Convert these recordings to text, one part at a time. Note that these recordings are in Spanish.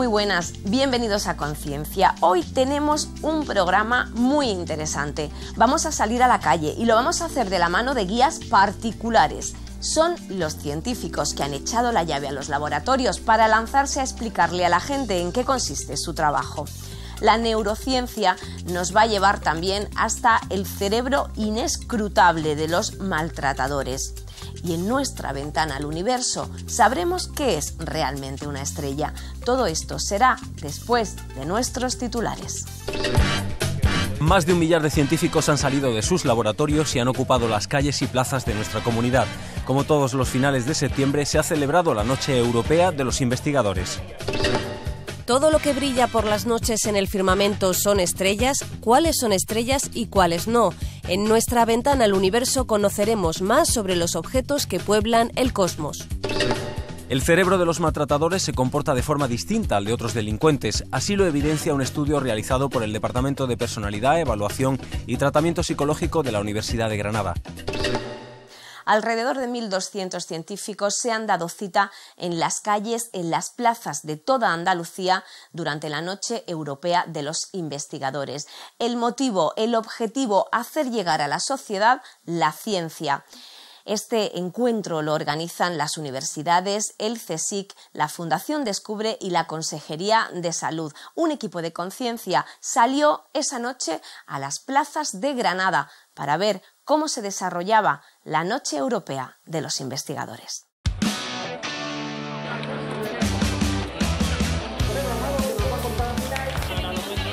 Muy buenas, bienvenidos a Conciencia. Hoy tenemos un programa muy interesante. Vamos a salir a la calle y lo vamos a hacer de la mano de guías particulares. Son los científicos que han echado la llave a los laboratorios para lanzarse a explicarle a la gente en qué consiste su trabajo. La neurociencia nos va a llevar también hasta el cerebro inescrutable de los maltratadores y en nuestra ventana al universo sabremos qué es realmente una estrella. Todo esto será después de nuestros titulares. Más de un millar de científicos han salido de sus laboratorios y han ocupado las calles y plazas de nuestra comunidad. Como todos los finales de septiembre, se ha celebrado la Noche Europea de los Investigadores. ¿Todo lo que brilla por las noches en el firmamento son estrellas? ¿Cuáles son estrellas y cuáles no? En nuestra ventana al universo conoceremos más sobre los objetos que pueblan el cosmos. El cerebro de los maltratadores se comporta de forma distinta al de otros delincuentes. Así lo evidencia un estudio realizado por el Departamento de Personalidad, Evaluación y Tratamiento Psicológico de la Universidad de Granada. Alrededor de 1.200 científicos se han dado cita en las calles, en las plazas de toda Andalucía durante la Noche Europea de los Investigadores. El motivo, el objetivo, hacer llegar a la sociedad la ciencia. Este encuentro lo organizan las universidades, el CSIC, la Fundación Descubre y la Consejería de Salud. Un equipo de conciencia salió esa noche a las plazas de Granada para ver cómo se desarrollaba la Noche Europea de los Investigadores.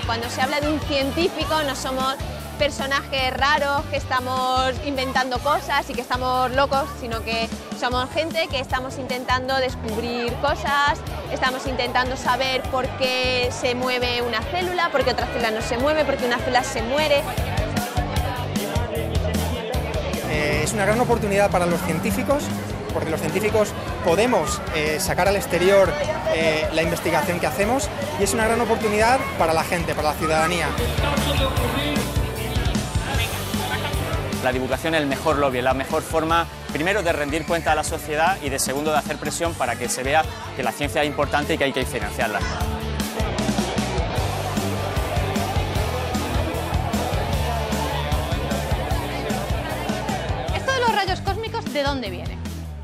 Cuando se habla de un científico no somos personajes raros que estamos inventando cosas y que estamos locos, sino que somos gente que estamos intentando descubrir cosas, estamos intentando saber por qué se mueve una célula, por qué otra célula no se mueve, por qué una célula se muere. Eh, es una gran oportunidad para los científicos, porque los científicos podemos eh, sacar al exterior eh, la investigación que hacemos y es una gran oportunidad para la gente, para la ciudadanía. La divulgación es el mejor lobby, la mejor forma, primero, de rendir cuenta a la sociedad y de segundo, de hacer presión para que se vea que la ciencia es importante y que hay que financiarla. ¿de dónde viene?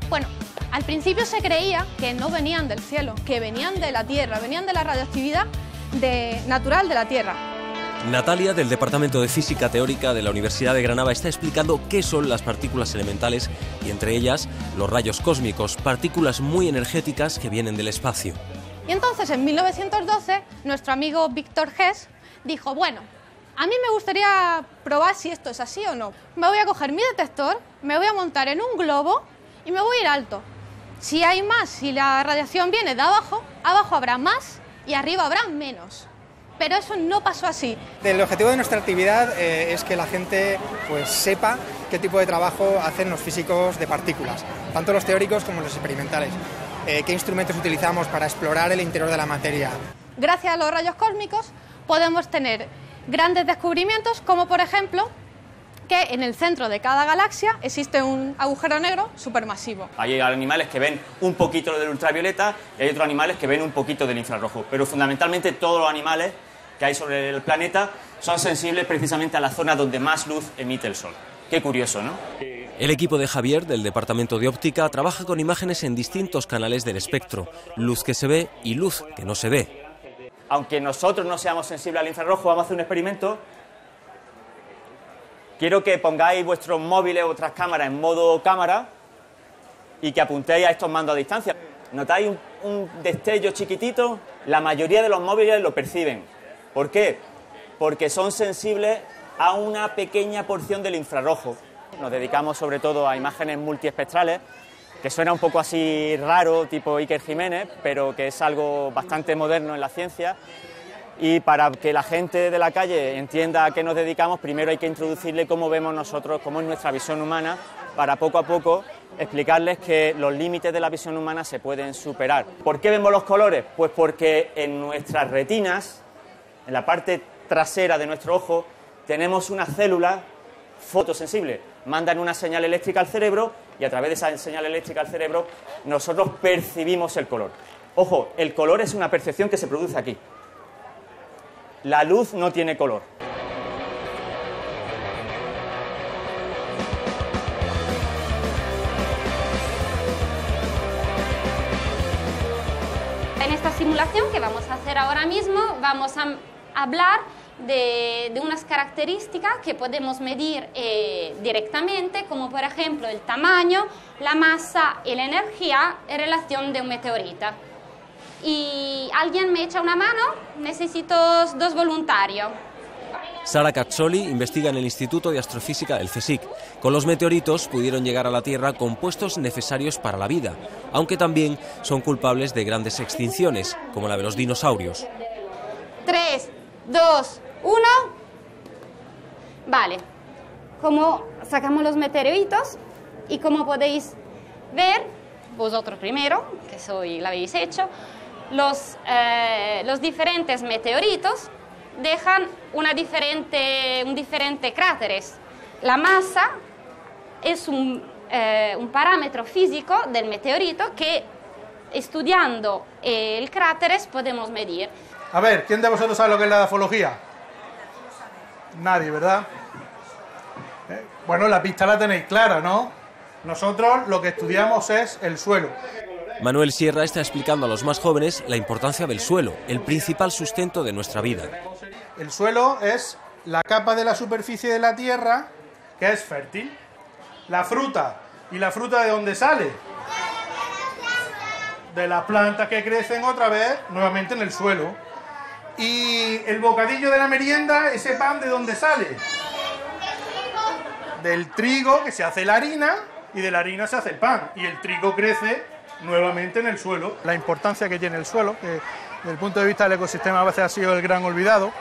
Bueno, al principio se creía que no venían del cielo, que venían de la Tierra, venían de la radioactividad natural de la Tierra. Natalia, del Departamento de Física Teórica de la Universidad de Granada, está explicando qué son las partículas elementales y entre ellas los rayos cósmicos, partículas muy energéticas que vienen del espacio. Y entonces en 1912 nuestro amigo Víctor Hess dijo, bueno, a mí me gustaría probar si esto es así o no. Me voy a coger mi detector, me voy a montar en un globo y me voy a ir alto. Si hay más, si la radiación viene de abajo, abajo habrá más y arriba habrá menos. Pero eso no pasó así. El objetivo de nuestra actividad eh, es que la gente pues, sepa qué tipo de trabajo hacen los físicos de partículas, tanto los teóricos como los experimentales. Eh, qué instrumentos utilizamos para explorar el interior de la materia. Gracias a los rayos cósmicos podemos tener grandes descubrimientos como por ejemplo que en el centro de cada galaxia existe un agujero negro supermasivo. Hay animales que ven un poquito del ultravioleta y hay otros animales que ven un poquito del infrarrojo, pero fundamentalmente todos los animales que hay sobre el planeta son sensibles precisamente a la zona donde más luz emite el Sol. Qué curioso, ¿no? El equipo de Javier, del Departamento de Óptica, trabaja con imágenes en distintos canales del espectro, luz que se ve y luz que no se ve aunque nosotros no seamos sensibles al infrarrojo, vamos a hacer un experimento. Quiero que pongáis vuestros móviles o vuestras cámaras en modo cámara y que apuntéis a estos mandos a distancia. ¿Notáis un, un destello chiquitito? La mayoría de los móviles lo perciben. ¿Por qué? Porque son sensibles a una pequeña porción del infrarrojo. Nos dedicamos sobre todo a imágenes multiespectrales que suena un poco así raro, tipo Iker Jiménez, pero que es algo bastante moderno en la ciencia. Y para que la gente de la calle entienda a qué nos dedicamos, primero hay que introducirle cómo vemos nosotros, cómo es nuestra visión humana, para poco a poco explicarles que los límites de la visión humana se pueden superar. ¿Por qué vemos los colores? Pues porque en nuestras retinas, en la parte trasera de nuestro ojo, tenemos una célula fotosensible. Mandan una señal eléctrica al cerebro y a través de esa señal eléctrica al cerebro nosotros percibimos el color. Ojo, el color es una percepción que se produce aquí. La luz no tiene color. En esta simulación que vamos a hacer ahora mismo, vamos a hablar de, unas características que podemos medir eh, directamente, como por ejemplo el tamaño, la masa y la energía en relación de un meteorito. ¿Y alguien me echa una mano? Necesito dos voluntarios. Sara Cazzoli investiga en el Instituto de Astrofísica del CSIC. Con los meteoritos pudieron llegar a la Tierra compuestos necesarios para la vida, aunque también son culpables de grandes extinciones, como la de los dinosaurios. 3, 2, 1. Vale. Como sacamos los meteoritos y como podéis ver, vosotros primero, que soy, lo habéis hecho, los, eh, los diferentes meteoritos dejan una diferente, un diferente cráteres. La masa es un, eh, un parámetro físico del meteorito que estudiando el cráteres podemos medir. A ver, ¿quién de vosotros sabe lo que es la dafología? Nadie, ¿verdad? ¿Eh? Bueno, la pista la tenéis clara, ¿no? Nosotros lo que estudiamos es el suelo. Manuel Sierra está explicando a los más jóvenes la importancia del suelo, el principal sustento de nuestra vida. El suelo es la capa de la superficie de la tierra que es fértil. La fruta. ¿Y la fruta de dónde sale? De las plantas que crecen otra vez nuevamente en el suelo. Y el bocadillo de la merienda, ese pan de dónde sale? Del trigo que se hace la harina y de la harina se hace el pan. Y el trigo crece nuevamente en el suelo. La importancia que tiene el suelo, que desde el punto de vista del ecosistema a veces ha sido el gran olvidado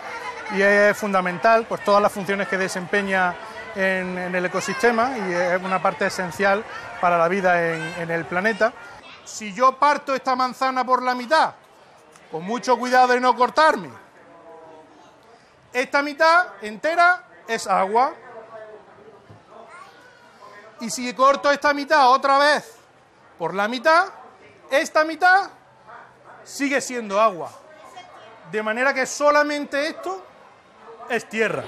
y es fundamental pues todas las funciones que desempeña en, el ecosistema y es una parte esencial para la vida en el planeta. Si yo parto esta manzana por la mitad, con mucho cuidado de no cortarme, esta mitad entera es agua. Y si corto esta mitad otra vez por la mitad, esta mitad sigue siendo agua. De manera que solamente esto es tierra.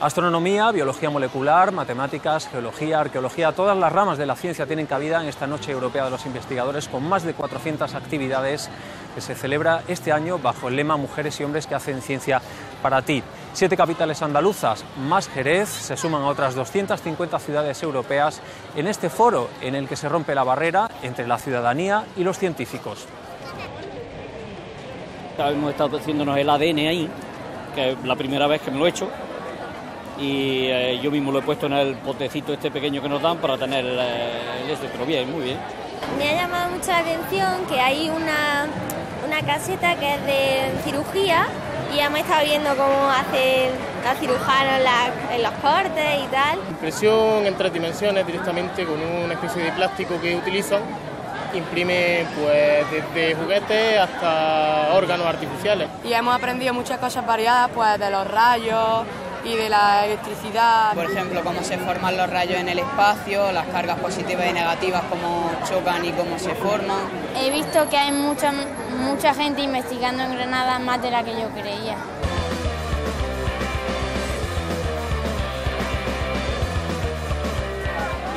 Astronomía, biología molecular, matemáticas, geología, arqueología, todas las ramas de la ciencia tienen cabida en esta Noche Europea de los Investigadores con más de 400 actividades que se celebra este año bajo el lema Mujeres y hombres que hacen ciencia para ti. Siete capitales andaluzas más Jerez se suman a otras 250 ciudades europeas en este foro en el que se rompe la barrera entre la ciudadanía y los científicos. Hemos estado haciéndonos el ADN ahí, que es la primera vez que me lo he hecho. Y eh, yo mismo lo he puesto en el potecito este pequeño que nos dan para tener eh, el este, pero bien, muy bien. Me ha llamado mucho la atención que hay una, una caseta que es de cirugía y hemos estado viendo cómo hacen los cirujanos la- en los cortes y tal. Impresión en tres dimensiones directamente con una especie de plástico que utilizan. Imprime pues desde juguetes hasta órganos artificiales. y hemos aprendido muchas cosas variadas pues de los rayos y de la electricidad. Por ejemplo, cómo se forman los rayos en el espacio, las cargas positivas y negativas, cómo chocan y cómo se forman. He visto que hay mucha, mucha gente investigando en Granada más de la que yo creía.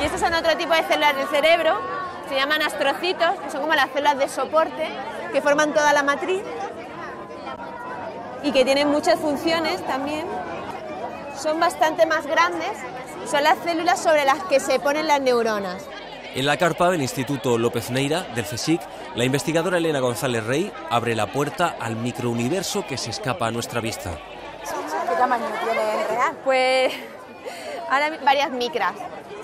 Y estos son otro tipo de células del cerebro, se llaman astrocitos, que son como las células de soporte que forman toda la matriz y que tienen muchas funciones también. Son bastante más grandes, son las células sobre las que se ponen las neuronas. En la carpa del Instituto López Neira del CSIC, la investigadora Elena González Rey abre la puerta al microuniverso que se escapa a nuestra vista. ¿Qué tamaño tiene en real? Pues ahora varias micras.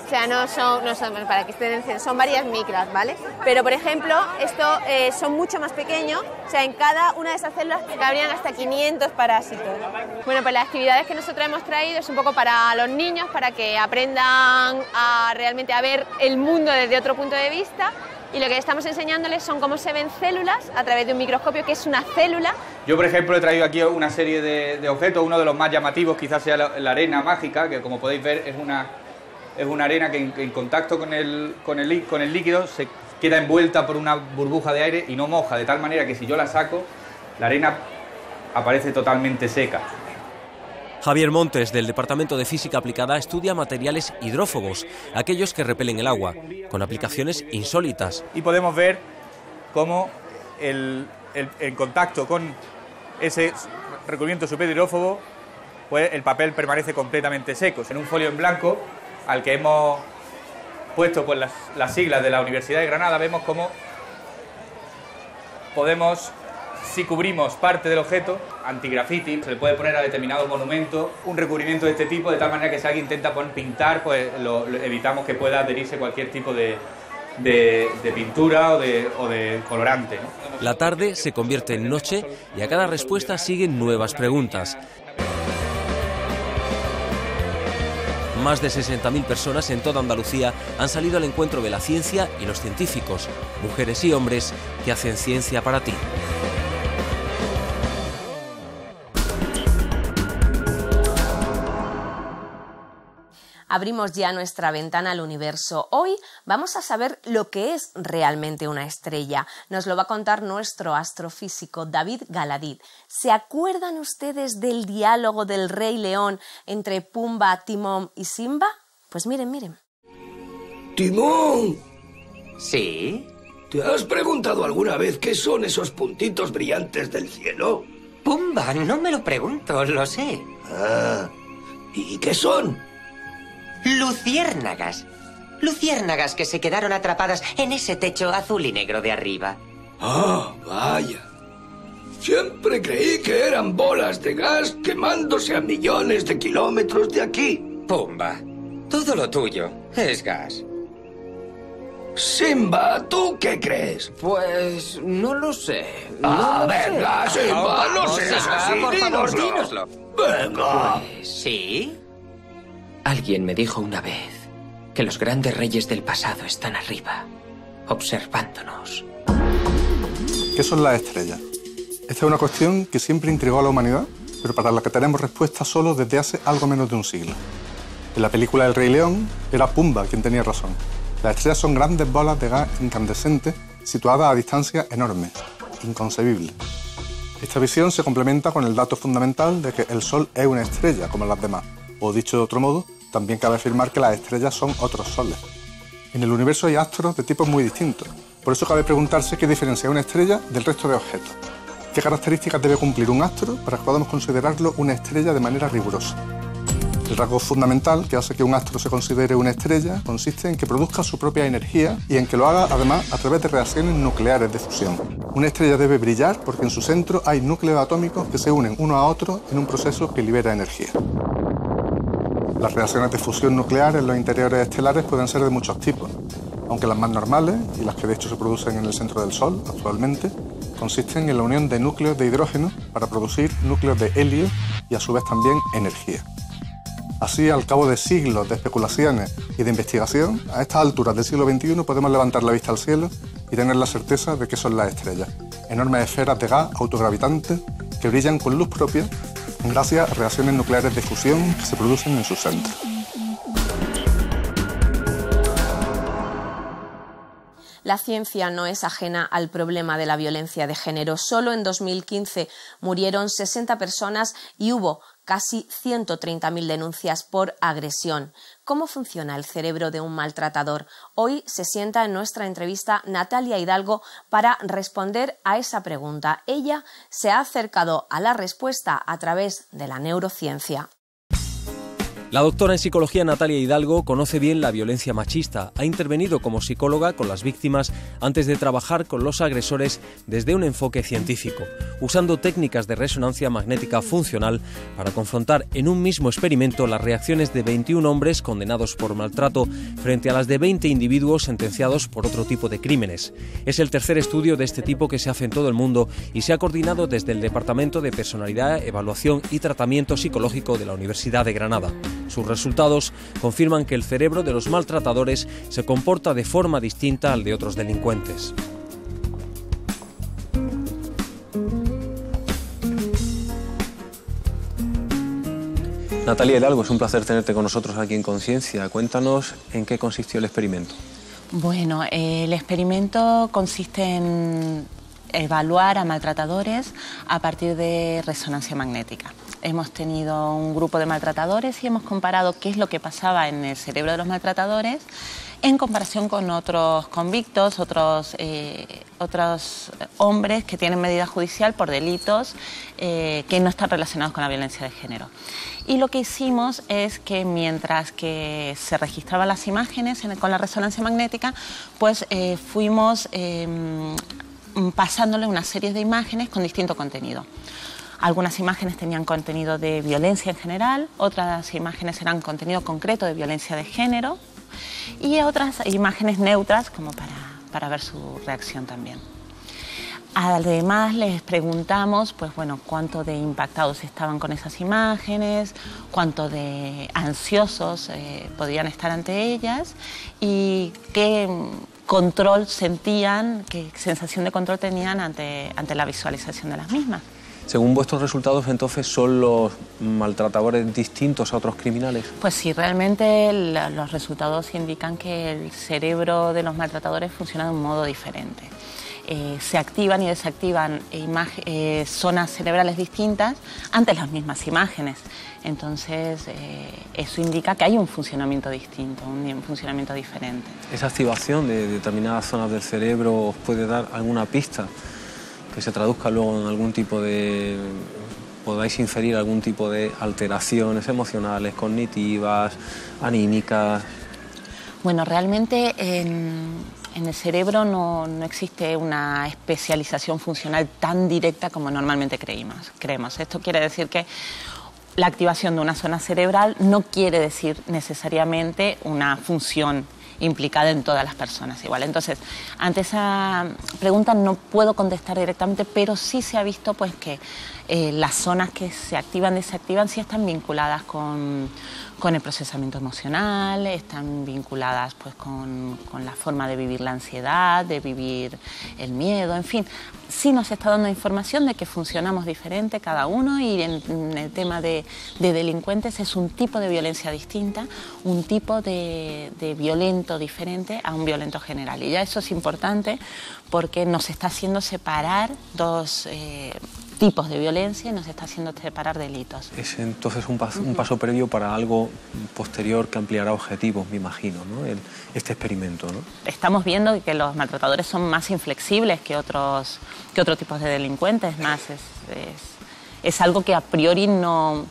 O sea, no son, para que estén son varias micras, ¿vale? Pero, por ejemplo, esto eh, son mucho más pequeños. O sea, en cada una de esas células cabrían hasta 500 parásitos. Bueno, pues las actividades que nosotros hemos traído es un poco para los niños, para que aprendan a realmente a ver el mundo desde otro punto de vista. Y lo que estamos enseñándoles son cómo se ven células a través de un microscopio, que es una célula Yo, por ejemplo, he traído aquí una serie de, de objetos. Uno de los más llamativos quizás sea la, la arena mágica, que como podéis ver es una, es una arena que en, en contacto con el, con, el, con el líquido se, queda envuelta por una burbuja de aire y no moja, de tal manera que si yo la saco, la arena aparece totalmente seca. Javier Montes, del Departamento de Física Aplicada, estudia materiales hidrófobos, aquellos que repelen el agua, con aplicaciones insólitas. Y podemos ver cómo el, contacto con ese recubrimiento superhidrófobo, pues el papel permanece completamente seco. En un folio en blanco, al que hemos puesto pues, las, las siglas de la Universidad de Granada, vemos cómo podemos si cubrimos parte del objeto, antigrafiti, se le puede poner a determinado monumento un recubrimiento de este tipo, de tal manera que si alguien intenta pintar, pues evitamos que pueda adherirse cualquier tipo de, pintura o de, colorante. La tarde se convierte en noche y a cada respuesta siguen nuevas preguntas. Más de 60.000 personas en toda Andalucía han salido al encuentro de la ciencia y los científicos, mujeres y hombres que hacen ciencia para ti. Abrimos ya nuestra ventana al universo. Hoy vamos a saber lo que es realmente una estrella. Nos lo va a contar nuestro astrofísico David Galadid. ¿Se acuerdan ustedes del diálogo del Rey León entre Pumba, Timón y Simba? Pues miren, miren. Timón. ¿Sí? ¿Te has preguntado alguna vez qué son esos puntitos brillantes del cielo? Pumba, no me lo pregunto, lo sé. Ah, ¿y qué son? Luciérnagas. Luciérnagas que se quedaron atrapadas en ese techo azul y negro de arriba. Ah, vaya. Siempre creí que eran bolas de gas quemándose a millones de kilómetros de aquí. Pumba, todo lo tuyo es gas. Simba, ¿tú qué crees? Pues no lo sé. ah, venga, Simba, no, seas así. Por favor, dínoslo. Venga. Pues, ¿sí? Alguien me dijo una vez que los grandes reyes del pasado están arriba, observándonos. ¿Qué son las estrellas? Esta es una cuestión que siempre intrigó a la humanidad, pero para la que tenemos respuesta solo desde hace algo menos de un siglo. En la película El Rey León era Pumba quien tenía razón. Las estrellas son grandes bolas de gas incandescentes situadas a distancias enormes, inconcebibles. Esta visión se complementa con el dato fundamental de que el Sol es una estrella como las demás, o dicho de otro modo, también cabe afirmar que las estrellas son otros soles. En el universo hay astros de tipos muy distintos, por eso cabe preguntarse qué diferencia una estrella del resto de objetos. ¿Qué características debe cumplir un astro para que podamos considerarlo una estrella de manera rigurosa? El rasgo fundamental que hace que un astro se considere una estrella consiste en que produzca su propia energía y en que lo haga además a través de reacciones nucleares de fusión. Una estrella debe brillar porque en su centro hay núcleos atómicos que se unen uno a otro en un proceso que libera energía. Las reacciones de fusión nuclear en los interiores estelares pueden ser de muchos tipos, aunque las más normales, y las que de hecho se producen en el centro del Sol actualmente, consisten en la unión de núcleos de hidrógeno para producir núcleos de helio y a su vez también energía. Así, al cabo de siglos de especulaciones y de investigación, a estas alturas del siglo XXI podemos levantar la vista al cielo y tener la certeza de que son las estrellas, enormes esferas de gas autogravitantes que brillan con luz propia gracias a reacciones nucleares de fusión que se producen en su centro. La ciencia no es ajena al problema de la violencia de género. Solo en 2015 murieron 60 personas y hubo casi 130.000 denuncias por agresión. ¿Cómo funciona el cerebro de un maltratador? Hoy se sienta en nuestra entrevista Natalia Hidalgo para responder a esa pregunta. Ella se ha acercado a la respuesta a través de la neurociencia. La doctora en psicología Natalia Hidalgo conoce bien la violencia machista. Ha intervenido como psicóloga con las víctimas antes de trabajar con los agresores desde un enfoque científico, usando técnicas de resonancia magnética funcional para confrontar en un mismo experimento las reacciones de 21 hombres condenados por maltrato frente a las de 20 individuos sentenciados por otro tipo de crímenes. Es el tercer estudio de este tipo que se hace en todo el mundo y se ha coordinado desde el Departamento de Personalidad, Evaluación y Tratamiento Psicológico de la Universidad de Granada. Sus resultados confirman que el cerebro de los maltratadores se comporta de forma distinta al de otros delincuentes. Natalia Hidalgo, es un placer tenerte con nosotros aquí en Conciencia. Cuéntanos en qué consistió el experimento. Bueno, el experimento consiste en evaluar a maltratadores a partir de resonancia magnética. Hemos tenido un grupo de maltratadores y hemos comparado qué es lo que pasaba en el cerebro de los maltratadores en comparación con otros convictos, otros, eh, otros hombres que tienen medida judicial por delitos eh, que no están relacionados con la violencia de género. Y lo que hicimos es que mientras que se registraban las imágenes con la resonancia magnética, pues eh, fuimos em, pasándole una serie de imágenes con distinto contenido. Algunas imágenes tenían contenido de violencia en general, otras imágenes eran contenido concreto de violencia de género y otras imágenes neutras como para, para ver su reacción también. Además les preguntamos, pues bueno, cuánto de impactados estaban con esas imágenes, cuánto de ansiosos eh, podían estar ante ellas y qué control sentían, qué sensación de control tenían ante, ante la visualización de las mismas. Según vuestros resultados, entonces, ¿son los maltratadores distintos a otros criminales? Pues sí, realmente los resultados indican que el cerebro de los maltratadores funciona de un modo diferente. Eh, se activan y desactivan eh, zonas cerebrales distintas ante las mismas imágenes. Entonces, eh, eso indica que hay un funcionamiento distinto, un funcionamiento diferente. ¿Esa activación de determinadas zonas del cerebro os puede dar alguna pista? Que se traduzca luego en algún tipo de podáis inferir algún tipo de alteraciones emocionales, cognitivas, anímicas. Bueno, realmente en, el cerebro no, existe una especialización funcional tan directa como normalmente creímos, creemos. Esto quiere decir que la activación de una zona cerebral no quiere decir necesariamente una función implicada en todas las personas igual. Entonces, ante esa pregunta no puedo contestar directamente, pero sí se ha visto pues que eh, las zonas que se activan, desactivan, sí están vinculadas con, con el procesamiento emocional, están vinculadas pues con, con, la forma de vivir la ansiedad, de vivir el miedo, en fin, sí nos está dando información de que funcionamos diferente cada uno y en, el tema de, de, delincuentes es un tipo de violencia distinta, un tipo de, de, violento diferente a un violento general. Y ya eso es importante porque nos está haciendo separar dos... Eh, tipos de violencia y nos está haciendo separar delitos. Es entonces un paso, un paso previo para algo posterior que ampliará objetivos, me imagino, ¿no? este experimento. ¿no? Estamos viendo que los maltratadores son más inflexibles que otros, que otros tipos de delincuentes, más es, es algo que a priori no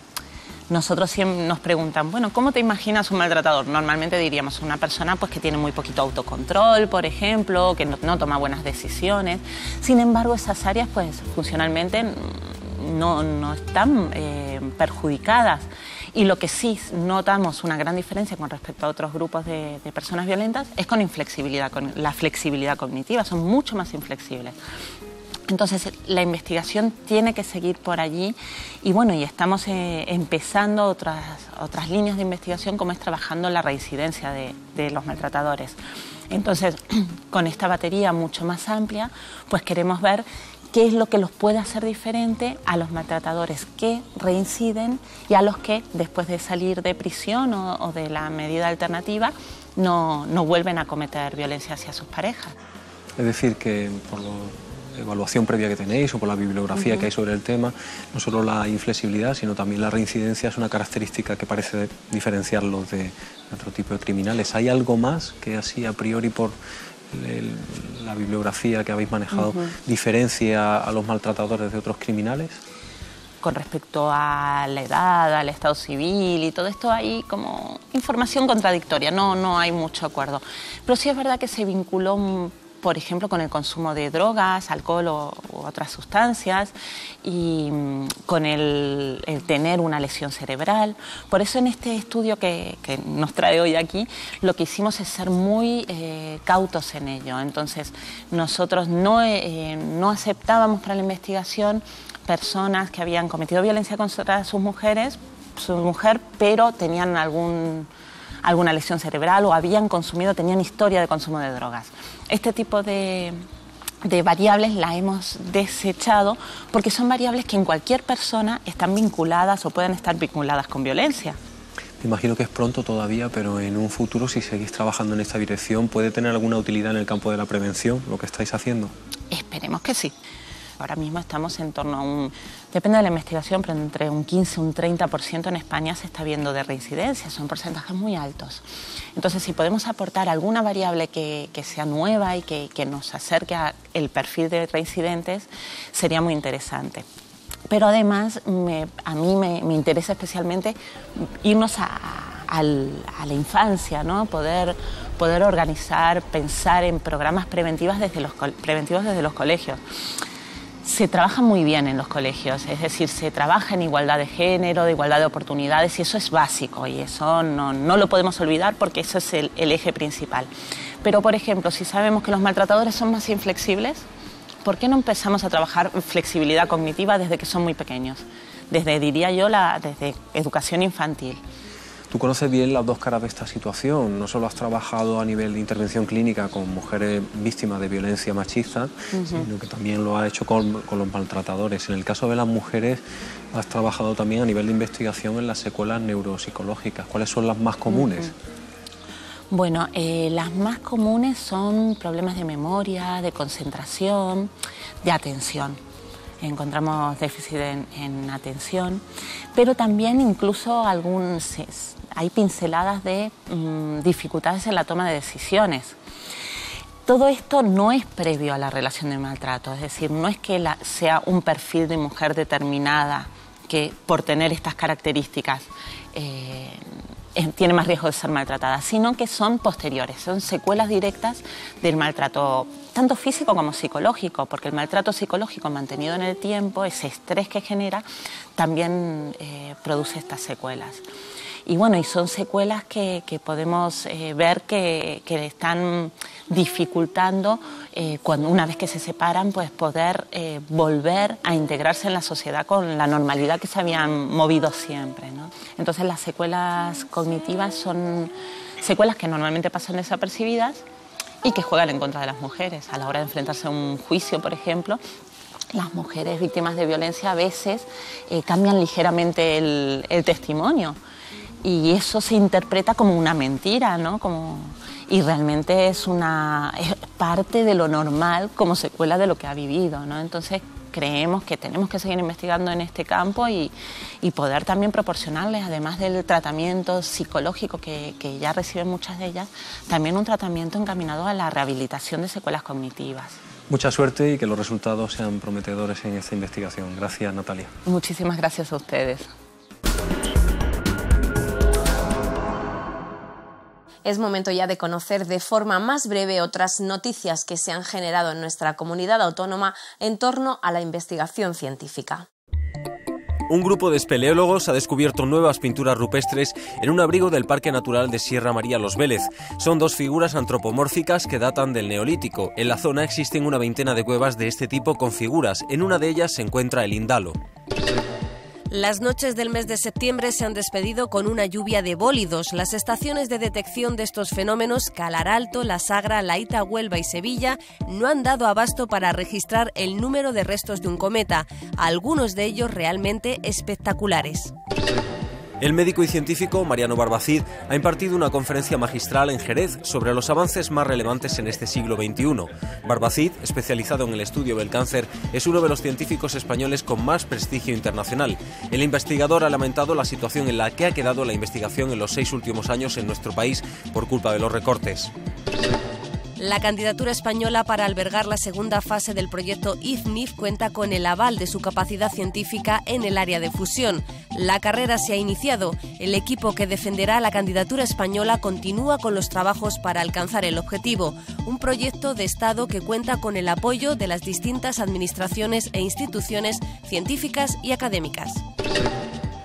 nosotros siempre nos preguntan, bueno, ¿cómo te imaginas un maltratador? Normalmente diríamos una persona pues, que tiene muy poquito autocontrol, por ejemplo, que no, toma buenas decisiones. Sin embargo, esas áreas pues, funcionalmente no, están eh, perjudicadas. Y lo que sí notamos una gran diferencia con respecto a otros grupos de, de, personas violentas es con inflexibilidad, con la flexibilidad cognitiva, son mucho más inflexibles. Entonces la investigación tiene que seguir por allí y bueno, y estamos eh, empezando otras, otras líneas de investigación como es trabajando la reincidencia de, los maltratadores. Entonces, con esta batería mucho más amplia, pues queremos ver qué es lo que los puede hacer diferente a los maltratadores que reinciden y a los que después de salir de prisión o, o de la medida alternativa no, no vuelven a cometer violencia hacia sus parejas. Es decir, que por lo evaluación previa que tenéis o por la bibliografía que hay sobre el tema, no solo la inflexibilidad, sino también la reincidencia es una característica que parece diferenciarlos de otro tipo de criminales. ¿Hay algo más que así a priori por la bibliografía que habéis manejado diferencia a los maltratadores de otros criminales? con respecto a la edad, al estado civil y todo esto hay como información contradictoria, no, no hay mucho acuerdo. Pero sí es verdad que se vinculó por ejemplo, con el consumo de drogas, alcohol o, u otras sustancias y mm, con el, tener una lesión cerebral. Por eso en este estudio que, nos trae hoy aquí, lo que hicimos es ser muy eh, cautos en ello. Entonces, nosotros no, eh, no aceptábamos para la investigación personas que habían cometido violencia contra sus mujeres, su mujer, pero tenían algún alguna lesión cerebral o habían consumido, tenían historia de consumo de drogas. Este tipo de, variables la hemos desechado porque son variables que en cualquier persona están vinculadas o pueden estar vinculadas con violencia. Imagino que es pronto todavía, pero en un futuro, si seguís trabajando en esta dirección, ¿puede tener alguna utilidad en el campo de la prevención lo que estáis haciendo? Esperemos que sí. Ahora mismo estamos en torno a un, depende de la investigación, pero entre un 15 y un 30% en España se está viendo de reincidencia, son porcentajes muy altos. Entonces, si podemos aportar alguna variable que, sea nueva y que, nos acerque al perfil de reincidentes, sería muy interesante. Pero además, a mí me, interesa especialmente irnos a, la infancia, ¿no? poder, poder organizar, pensar en programas preventivos desde los, preventivos desde los colegios se trabaja muy bien en los colegios, es decir, se trabaja en igualdad de género, de igualdad de oportunidades y eso es básico y eso no, no lo podemos olvidar porque eso es el, eje principal. Pero, por ejemplo, si sabemos que los maltratadores son más inflexibles, ¿por qué no empezamos a trabajar flexibilidad cognitiva desde que son muy pequeños? Desde, diría yo, la, desde educación infantil. Tú conoces bien las dos caras de esta situación. No solo has trabajado a nivel de intervención clínica con mujeres víctimas de violencia machista, sino que también lo has hecho con, los maltratadores. En el caso de las mujeres, has trabajado también a nivel de investigación en las secuelas neuropsicológicas. ¿Cuáles son las más comunes? Bueno, eh, las más comunes son problemas de memoria, de concentración, de atención encontramos déficit en, atención, pero también incluso hay pinceladas de mm, dificultades en la toma de decisiones. Todo esto no es previo a la relación de maltrato, es decir, no es que sea un perfil de mujer determinada que por tener estas características eh, tiene más riesgo de ser maltratada, sino que son posteriores, son secuelas directas del maltrato tanto físico como psicológico, porque el maltrato psicológico mantenido en el tiempo, ese estrés que genera, también eh, produce estas secuelas. Y bueno, y son secuelas que, podemos eh, ver que, están dificultando eh, cuando una vez que se separan, pues poder volver a integrarse en la sociedad con la normalidad que se habían movido siempre. Entonces las secuelas cognitivas son secuelas que normalmente pasan desapercibidas y que juegan en contra de las mujeres. A la hora de enfrentarse a un juicio, por ejemplo, las mujeres víctimas de violencia a veces eh, cambian ligeramente el, testimonio y eso se interpreta como una mentira, ¿no? Como, y realmente es una es parte de lo normal como secuela de lo que ha vivido, ¿no? Entonces creemos que tenemos que seguir investigando en este campo y, poder también proporcionarles, además del tratamiento psicológico que, que ya reciben muchas de ellas, también un tratamiento encaminado a la rehabilitación de secuelas cognitivas. Mucha suerte y que los resultados sean prometedores en esta investigación. Gracias, Natalia. Muchísimas gracias a ustedes. Es momento ya de conocer de forma más breve otras noticias que se han generado en nuestra comunidad autónoma en torno a la investigación científica. Un grupo de espeleólogos ha descubierto nuevas pinturas rupestres en un abrigo del Parque Natural de Sierra María Los Vélez. Son dos figuras antropomórficas que datan del Neolítico. En la zona existen una veintena de cuevas de este tipo con figuras. En una de ellas se encuentra el Indalo. Las noches del mes de septiembre se han despedido con una lluvia de bólidos. Las estaciones de detección de estos fenómenos, Calar Alto, La Sagra, Laita, Huelva y Sevilla, no han dado abasto para registrar el número de restos de un cometa, algunos de ellos realmente espectaculares. El médico y científico Mariano Barbacid ha impartido una conferencia magistral en Jerez sobre los avances más relevantes en este siglo XXI. Barbacid, especializado en el estudio del cáncer, es uno de los científicos españoles con más prestigio internacional. El investigador ha lamentado la situación en la que ha quedado la investigación en los seis últimos años en nuestro país por culpa de los recortes. La candidatura española para albergar la segunda fase del proyecto IFNIF cuenta con el aval de su capacidad científica en el área de fusión. La carrera se ha iniciado. El equipo que defenderá la candidatura española continúa con los trabajos para alcanzar el objetivo, un proyecto de Estado que cuenta con el apoyo de las distintas administraciones e instituciones científicas y académicas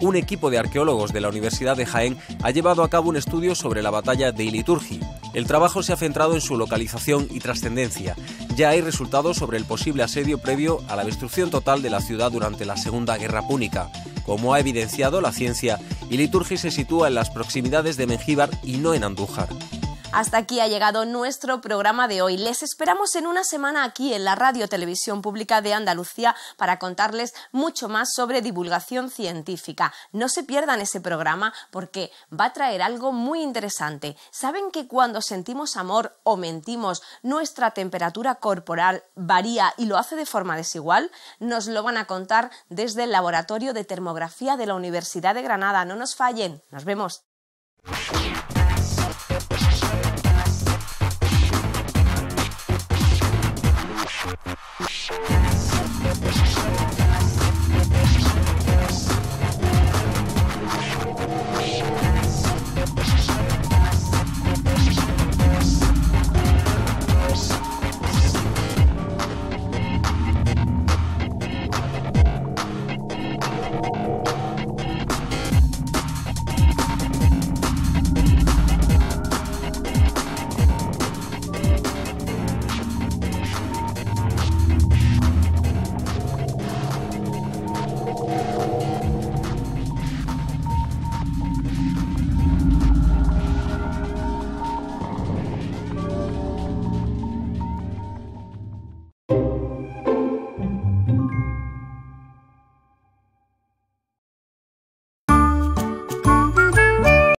un equipo de arqueólogos de la Universidad de Jaén ha llevado a cabo un estudio sobre la batalla de Iliturgi. El trabajo se ha centrado en su localización y trascendencia. Ya hay resultados sobre el posible asedio previo a la destrucción total de la ciudad durante la Segunda Guerra Púnica. Como ha evidenciado la ciencia, Iliturgi se sitúa en las proximidades de Mengíbar y no en Andújar. Hasta aquí ha llegado nuestro programa de hoy. Les esperamos en una semana aquí en la Radio Televisión Pública de Andalucía para contarles mucho más sobre divulgación científica. No se pierdan ese programa porque va a traer algo muy interesante. ¿Saben que cuando sentimos amor o mentimos, nuestra temperatura corporal varía y lo hace de forma desigual? Nos lo van a contar desde el Laboratorio de Termografía de la Universidad de Granada. No nos fallen. Nos vemos.